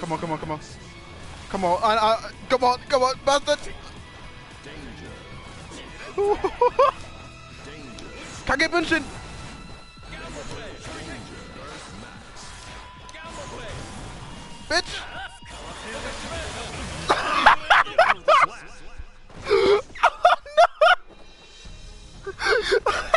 Come on, come on, come on. Come on, I, I, come on, come on, bastard! KG München! Bitch! oh no!